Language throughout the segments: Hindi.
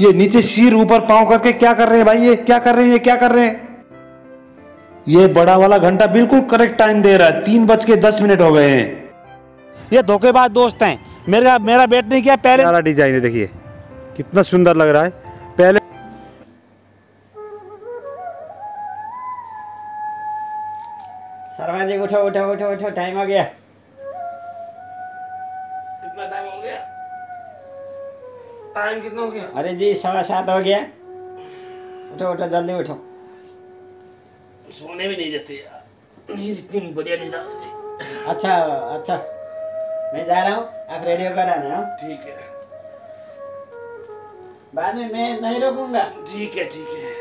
ये नीचे सिर ऊपर पाँव करके क्या कर रहे हैं भाई? ये क्या कर रहे हैं? ये क्या कर रहे हैं? ये बड़ा वाला घंटा बिल्कुल करेक्ट टाइम दे रहा है। तीन बज के दस मिनट हो गए हैं। ये धोखेबाज दोस्त हैं। मेरा मेरा बेट नहीं किया पहले सारा डिज़ाइन है देखिए। कितना सुंदर लग रहा है। पहले शर्मा जी उठो उठो उठो उठो टाइम हो गया। टाइम कितना हो गया? अरे जी सवा सात हो गया। उठो उठो जल्दी उठो। सोने भी नहीं देते यार। नींद इतनी बढ़िया नींद आती अच्छा अच्छा। मैं जा रहा हूँ आप रेडियो कराने हाँ? ठीक है। बाद में मैं नहीं रोकूँगा। ठीक है ठीक है।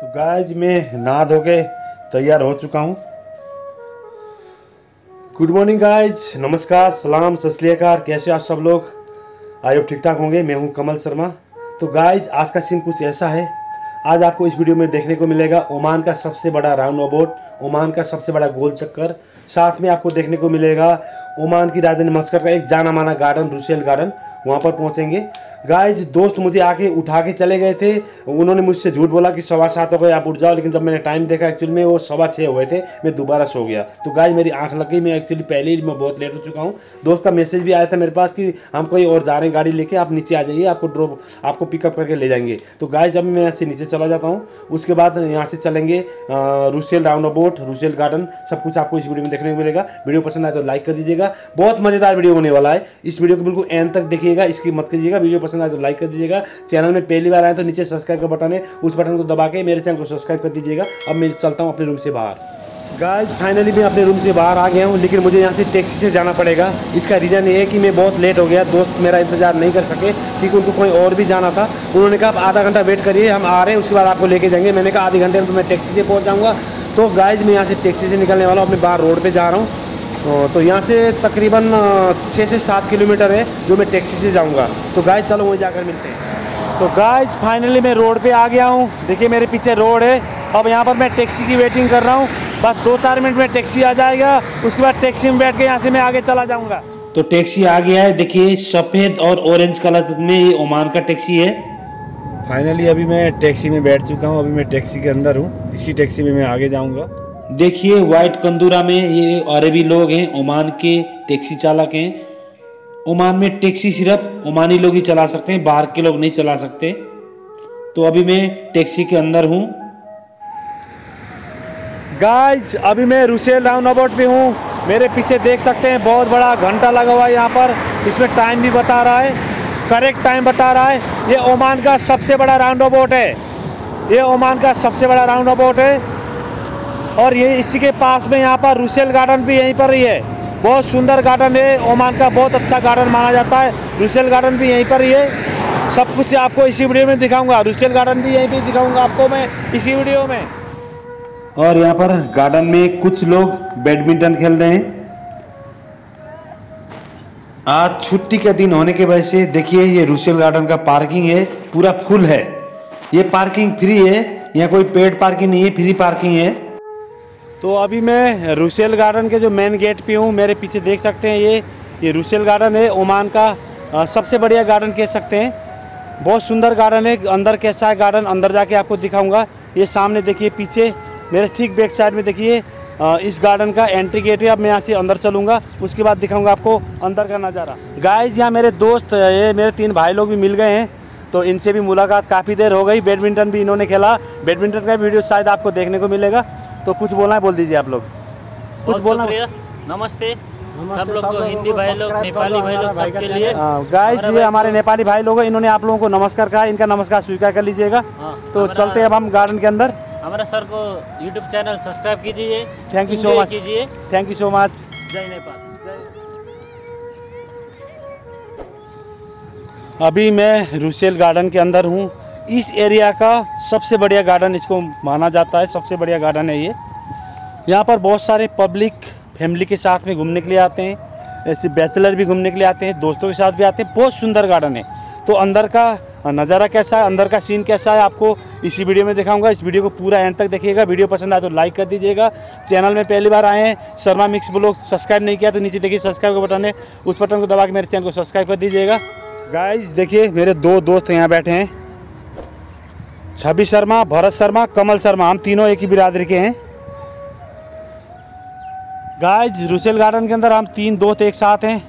तो गाइज़ मैं नहा धो के तैयार हो चुका हूँ। गुड मॉर्निंग गाइज़ नमस्कार, सलाम सत कैसे आप सब लोग? आई ठीक ठाक होंगे। मैं हूँ कमल शर्मा। तो गाइज़ आज का सीन कुछ ऐसा है। आज आपको इस वीडियो में देखने को मिलेगा ओमान का सबसे बड़ा राउंड अबाउट ओमान का सबसे बड़ा गोल चक्कर। साथ में आपको देखने को मिलेगा ओमान की राजधानी मस्कट का एक जाना माना गार्डन, रुसेल गार्डन, वहाँ पर पहुँचेंगे। गाइज़ दोस्त मुझे आके उठा के चले गए थे। उन्होंने मुझसे झूठ बोला कि सवा सात हो गए, आप उठ जाओ, लेकिन जब मैंने टाइम देखा एक्चुअली में वो सवा छः हुए थे, मैं दोबारा सो गया। तो गाइज़ मेरी आँख लग गई, मैं एक्चुअली पहले ही, मैं बहुत लेट हो चुका हूँ। दोस्त का मैसेज भी आया था मेरे पास कि हम कोई और जा रहे हैं गाड़ी लेके, आप नीचे आ जाइए, आपको ड्रॉप आपको पिकअप करके ले जाएँगे। तो गाइज़ जब मैं यहाँ से नीचे चला जाता हूँ, उसके बाद यहाँ से चलेंगे Russell round about Russell garden सब कुछ आपको इस वीडियो में देखने को मिलेगा। वीडियो पसंद आए तो लाइक कर दीजिएगा बहुत मज़ेदार वीडियो होने वाला है। इस वीडियो को बिल्कुल एंड तक देखिएगा। इसकी मत कीजिएगा। वीडियो पसंद आए तो लाइक कर दीजिएगा। चैनल में पहली बार आए तो नीचे सब्सक्राइब का बटन है। उस बटन को दबा के मेरे चैनल को सब्सक्राइब कर दीजिएगा। अब मैं चलता हूँ अपने रूम से बाहर। गाइज़ फाइनली मैं अपने रूम से बाहर आ गया हूँ। लेकिन मुझे यहाँ से टैक्सी से जाना पड़ेगा। इसका रीज़न ये है कि मैं बहुत लेट हो गया। दोस्त मेरा इंतज़ार नहीं कर सके क्योंकि उनको कोई और भी जाना था। उन्होंने कहा आधा घंटा वेट करिए। हम आ रहे हैं। उसके बाद आपको लेके जाएँगे। मैंने कहा, आधे घंटे में तो मैं टैक्सी से पहुँच जाऊँगा। तो गाइज़ मैं यहाँ से टैक्सी से निकलने वाला हूँ। अपने बाहर रोड पर जा रहा हूँ। तो यहाँ से तकरीबन छः से सात किलोमीटर है जो मैं टैक्सी से जाऊँगा। तो गाय चलो वहीं जाकर मिलते हैं। तो गाइज़ फाइनली मैं रोड पे आ गया हूँ। देखिए मेरे पीछे रोड है। अब यहाँ पर मैं टैक्सी की वेटिंग कर रहा हूँ। बस दो चार मिनट में टैक्सी आ जाएगा। उसके बाद टैक्सी में बैठ के यहाँ से मैं आगे चला जाऊँगा। तो टैक्सी आ गया है। देखिए सफ़ेद और ऑरेंज कलर में ये ओमान का टैक्सी है। फाइनली अभी मैं टैक्सी में बैठ चुका हूँ। अभी मैं टैक्सी के अंदर हूँ। इसी टैक्सी में मैं आगे जाऊँगा। देखिए, वाइट कंदूरा में ये अरबी लोग हैं, ओमान के टैक्सी चालक हैं। ओमान में टैक्सी सिर्फ़ ओमानी लोग ही चला सकते हैं, बाहर के लोग नहीं चला सकते। तो अभी मैं टैक्सी के अंदर हूँ। गाइज़ अभी मैं रुसेल राउंड अबाउट पे हूँ। मेरे पीछे देख सकते हैं, बहुत बड़ा घंटा लगा हुआ है यहाँ पर। इसमें टाइम भी बता रहा है करेक्ट टाइम बता रहा है। ये ओमान का सबसे बड़ा राउंड अबाउट है। ये ओमान का सबसे बड़ा राउंड अबाउट है। और ये इसी के पास में यहाँ पर रुसेल गार्डन भी यहीं पर ही है। बहुत सुंदर गार्डन है। ओमान का बहुत अच्छा गार्डन माना जाता है। रुसेल गार्डन भी यहीं पर ही है। सब कुछ आपको इसी वीडियो में दिखाऊँगा। रुसेल गार्डन भी यहीं पे दिखाऊँगा आपको मैं इसी वीडियो में। और यहाँ पर गार्डन में कुछ लोग बैडमिंटन खेल रहे हैं। आज छुट्टी का दिन होने की वजह से देखिए, ये रुसेल गार्डन का पार्किंग है। पूरा फुल है। ये पार्किंग फ्री है। यहाँ कोई पेड पार्किंग नहीं है फ्री पार्किंग है। तो अभी मैं रुसेल गार्डन के जो मेन गेट पे हूँ, मेरे पीछे देख सकते हैं ये ये रुसेल गार्डन है ओमान का सबसे बढ़िया गार्डन कह सकते हैं। बहुत सुंदर गार्डन है, अंदर कैसा है गार्डन अंदर जाके आपको दिखाऊँगा। ये सामने देखिए, पीछे, मेरे ठीक बैक साइड में देखिए इस गार्डन का एंट्री गेट है। अब मैं यहाँ से अंदर चलूँगा, उसके बाद दिखाऊँगा आपको अंदर का नज़ारा। गाइज़ यहाँ मेरे दोस्त ये मेरे तीन भाई लोग भी मिल गए हैं तो इनसे भी मुलाकात काफ़ी देर हो गई। बैडमिंटन भी इन्होंने खेला। बैडमिंटन का वीडियो शायद आपको देखने को मिलेगा। तो कुछ बोलना है बोल दीजिए आप लोग। कुछ बोलना नमस्ते। सब लोग को हिंदी भाई लोग नेपाली भाई लोग सबके लिए। गाइस ये हमारे नेपाली भाई लोग हैं इन्होंने आप लोगों को नमस्कार कहा इनका नमस्कार स्वीकार कर लीजिएगा। तो चलते हैं अब हम गार्डन के अंदर। हमारे सर को यूट्यूब चैनल सब्सक्राइब कीजिए। थैंक यू सो मच कीजिए। थैंक यू सो मच जय नेपाल। अभी मैं रुसेल गार्डन के अंदर हूँ। इस एरिया का सबसे बढ़िया गार्डन इसको माना जाता है, सबसे बढ़िया गार्डन है ये। यहाँ पर बहुत सारे पब्लिक फैमिली के साथ में घूमने के लिए आते हैं, ऐसे बैचलर भी घूमने के लिए आते हैं, दोस्तों के साथ भी आते हैं। बहुत सुंदर गार्डन है। तो अंदर का नज़ारा कैसा है, अंदर का सीन कैसा है, आपको इसी वीडियो में दिखाऊँगा। इस वीडियो को पूरा एंड तक देखिएगा। वीडियो पसंद आए तो लाइक कर दीजिएगा। चैनल में पहली बार आए हैं, शर्मा मिक्स ब्लॉग सब्सक्राइब नहीं किया तो नीचे देखिए सब्सक्राइब का बटन है। उस बटन को दबा के मेरे चैनल को सब्सक्राइब कर दीजिएगा। गाइज़ देखिए मेरे दो दोस्त यहाँ बैठे हैं। छवि शर्मा, भरत शर्मा, कमल शर्मा, हम तीनों एक ही बिरादरी के हैं। गाइज़ रुसेल गार्डन के अंदर हम तीन दोस्त एक साथ हैं।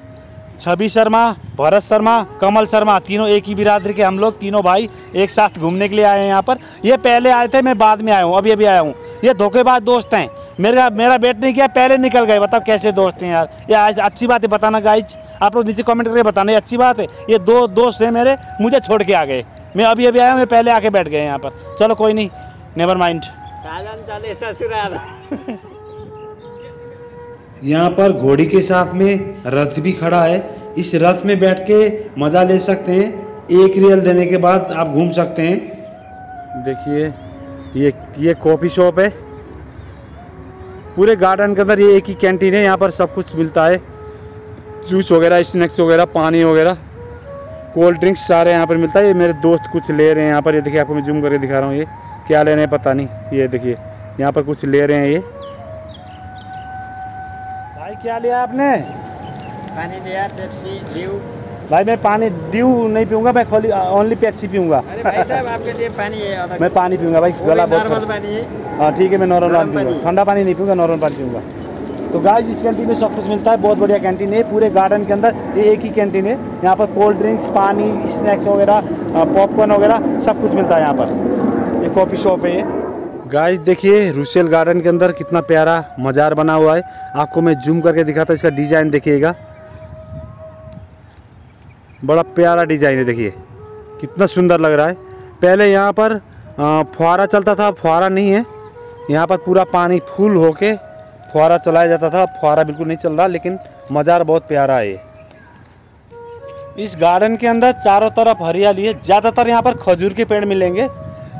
छवि शर्मा, भरत शर्मा, कमल शर्मा, तीनों एक ही बिरादरी के हम लोग, तीनों भाई एक साथ घूमने के लिए आए हैं यहाँ पर। ये पहले आए थे, मैं बाद में आया हूँ अभी अभी आया हूँ। ये धोखेबाज दोस्त हैं। मेरा मेरा बेट नहीं किया, पहले निकल गए। बताओ कैसे दोस्त हैं यार। ये आज अच्छी बात है, बताना गाइज़ आप लोग नीचे कमेंट करके बताना, ये अच्छी बात है। ये दो दोस्त हैं मेरे, मुझे छोड़ के आ गए। मैं अभी अभी आया हूँ मैं पहले आके बैठ गए यहाँ पर। चलो कोई नहीं नेवर माइंड ससुराल यहाँ पर घोड़ी के साथ में रथ भी खड़ा है। इस रथ में बैठ के मज़ा ले सकते हैं। एक रियल देने के बाद आप घूम सकते हैं। देखिए ये ये कॉफ़ी शॉप है। पूरे गार्डन के अंदर ये एक ही कैंटीन है। यहाँ पर सब कुछ मिलता है। जूस वगैरह स्नैक्स वगैरह पानी वगैरह। कोल्ड ड्रिंक्स सारे यहाँ पर मिलता है। ये मेरे दोस्त कुछ ले रहे हैं यहाँ पर। ये देखिए आपको मैं जूम करके दिखा रहा हूँ। ये क्या ले रहे हैं पता नहीं। ये देखिए यहाँ पर कुछ ले रहे हैं ये। भाई क्या लिया आपने? पानी दिया पेप्सी ड्यू भाई मैं पानी ड्यू नहीं पीऊँगा मैं खाली ओनली पेप्सी पीऊँगा। मैं पानी पीऊँगा भाई गला बहुत हाँ। ठीक है मैं नॉर्मल पानी पीऊँगा। ठंडा पानी नहीं पीऊँगा नॉर्मल पानी पीऊँगा। तो गाइस इस कैंटीन में सब कुछ मिलता है, बहुत बढ़िया कैंटीन है। पूरे गार्डन के अंदर ये एक ही कैंटीन है। यहाँ पर कोल्ड ड्रिंक्स पानी स्नैक्स वगैरह पॉपकॉर्न वगैरह, सब कुछ मिलता है यहाँ पर। ये कॉफ़ी शॉप है ये। गाइस देखिए रूसेल गार्डन के अंदर कितना प्यारा मज़ार बना हुआ है। आपको मैं जूम करके दिखाता हूँ, इसका डिज़ाइन देखिएगा। बड़ा प्यारा डिज़ाइन है, देखिए। कितना सुंदर लग रहा है। पहले यहाँ पर फुहारा चलता था, फुहारा नहीं है। यहाँ पर पूरा पानी फुल होके फुहारा चलाया जाता था, फुहारा बिल्कुल नहीं चल रहा, लेकिन मज़ार बहुत प्यारा है। इस गार्डन के अंदर चारों तरफ़ हरियाली है। ज़्यादातर यहाँ पर खजूर के पेड़ मिलेंगे,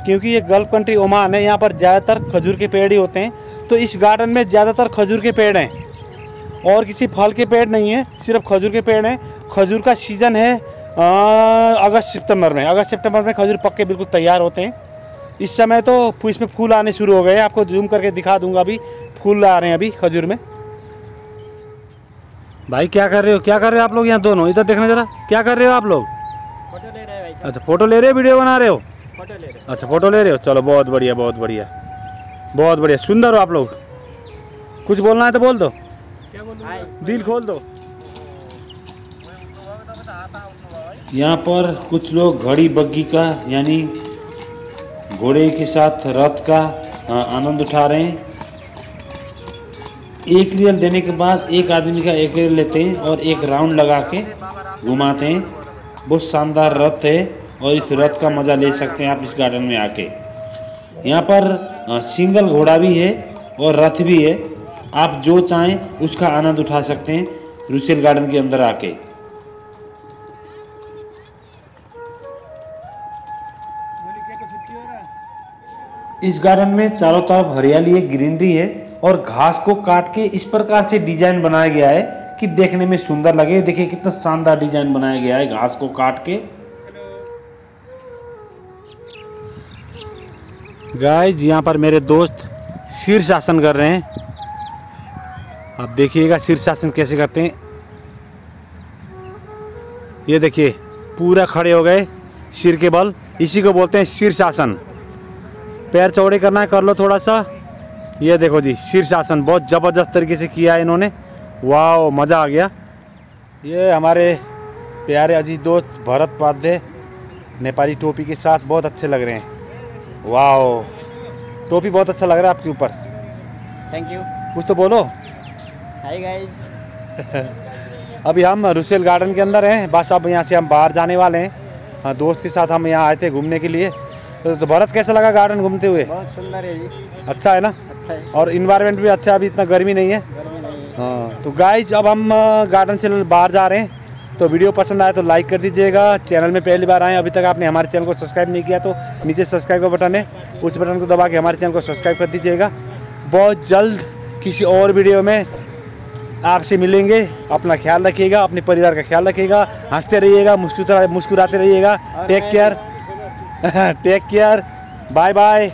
क्योंकि ये गल्फ कंट्री ओमान है। यहाँ पर ज़्यादातर खजूर के पेड़ ही होते हैं। तो इस गार्डन में ज़्यादातर खजूर के पेड़ हैं। और किसी फल के पेड़ नहीं है, सिर्फ़ खजूर के पेड़ हैं। खजूर का सीज़न है अगस्त सितंबर में। अगस्त सितंबर में खजूर पक के बिल्कुल तैयार होते हैं। इस समय तो इसमें फूल आने शुरू हो गए हैं। आपको जूम करके दिखा दूँगा अभी। फूल आ रहे हैं अभी खजूर में। भाई क्या कर रहे हो? क्या कर रहे हो आप लोग यहाँ दोनों? इधर देखना जरा। क्या कर रहे हो आप लोग? फ़ोटो ले रहे हैं भाई अच्छा फ़ोटो ले रहे हो वीडियो बना रहे हो? फ़ोटो ले रहे अच्छा फ़ोटो ले रहे हो? चलो बहुत बढ़िया बहुत बढ़िया। बहुत बढ़िया। सुंदर हो आप लोग। कुछ बोलना है तो बोल दो। दिल खोल दो। यहाँ पर कुछ लोग घड़ी बग्गी का यानी घोड़े के साथ रथ का आनंद उठा रहे हैं। एक रियल देने के बाद एक आदमी का एक रियल लेते हैं और एक राउंड लगा के घुमाते हैं। बहुत शानदार रथ है और इस रथ का मज़ा ले सकते हैं आप इस गार्डन में आके। यहाँ पर सिंगल घोड़ा भी है और रथ भी है। आप जो चाहें, उसका आनंद उठा सकते हैं रुसेल गार्डन के अंदर आके। इस गार्डन में चारों तरफ़ हरियाली है ग्रीनरी है और घास को काट के इस प्रकार से डिज़ाइन बनाया गया है कि देखने में सुंदर लगे। देखिए कितना शानदार डिज़ाइन बनाया गया है घास को काट के। गाइज़ यहाँ पर मेरे दोस्त शीर्षासन कर रहे हैं। आप देखिएगा शीर्षासन कैसे करते हैं। ये देखिए, पूरा खड़े हो गए। सिर के बल, इसी को बोलते हैं शीर्षासन। पैर चौड़े करना है कर लो थोड़ा सा। ये देखो जी शीर्षासन बहुत ज़बरदस्त तरीके से किया है इन्होंने। वाह मज़ा आ गया। ये हमारे प्यारे अजीत दोस्त भरत पाध्याय नेपाली टोपी के साथ बहुत अच्छे लग रहे हैं। वाह टोपी बहुत अच्छा लग रहा है आपके ऊपर। थैंक यू कुछ तो बोलो। हाय गाइज़ अभी हम रुसेल गार्डन के अंदर हैं बस अब यहाँ से हम बाहर जाने वाले हैं। हाँ, दोस्त के साथ हम यहाँ आए थे घूमने के लिए। तो, तो भरत कैसा लगा गार्डन घूमते हुए? बहुत सुंदर है जी। अच्छा है ना? अच्छा है। और इन्वायरमेंट भी अच्छा है अभी इतना गर्मी नहीं है? गर्मी नहीं है। हाँ तो गाइज़ अब हम गार्डन से बाहर जा रहे हैं। तो वीडियो पसंद आए तो लाइक कर दीजिएगा। चैनल में पहली बार आए अभी तक आपने हमारे चैनल को सब्सक्राइब नहीं किया तो नीचे सब्सक्राइब का बटन है। उस बटन को दबा के हमारे चैनल को सब्सक्राइब कर दीजिएगा। बहुत जल्द किसी और वीडियो में आपसे मिलेंगे। अपना ख्याल रखिएगा अपने परिवार का ख्याल रखिएगा। हँसते रहिएगा मुस्कुरा मुस्कुराते रहिएगा। Take care take care bye bye